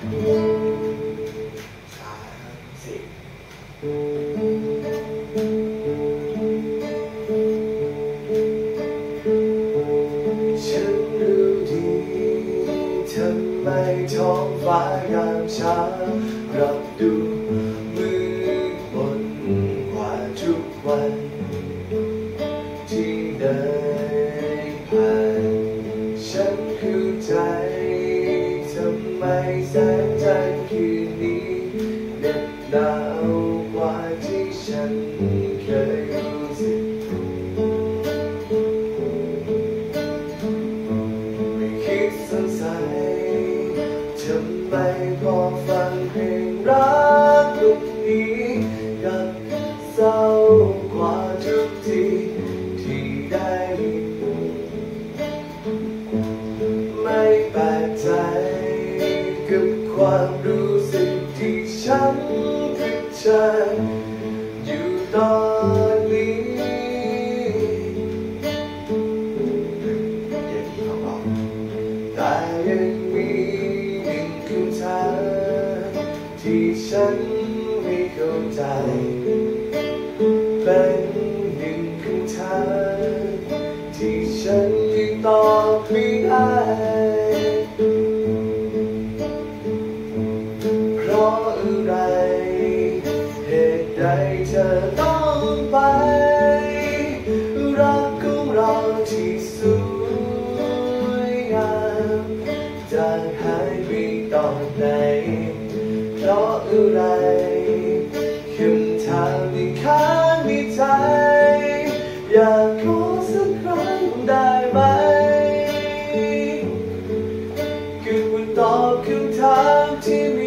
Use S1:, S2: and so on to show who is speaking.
S1: ส
S2: ามสิบฉันรู้ดีทำไมท้องฟ้ายามเช้ารับดูมืดมนกว่าทุกวันที่เดิผ่านฉันคือใจ งจันทร์คืนนี้เหน็บหนาวกว่าที่ฉันเคยรู้สึกไม่คิดสงสัยทำไมพอฟังเพลงรัก กับความรู้สึกที่ฉันคิดฉันอยู่ตอนนี้ย่างที่บอกแต่ยังมีหนึ่งคำถามที่ฉันไม่เข้าใจ เป็นหนึ่งคำถามที่ฉันยังตอบไม่ ใดเธอต้องไป รักของเราที่สวยงามจากหายไปตอนไหนเพราะอะไรคำทางที่ข้ามีใจ อยากขอสักครั้งได้ไหม คือคุณตอบคำถามที่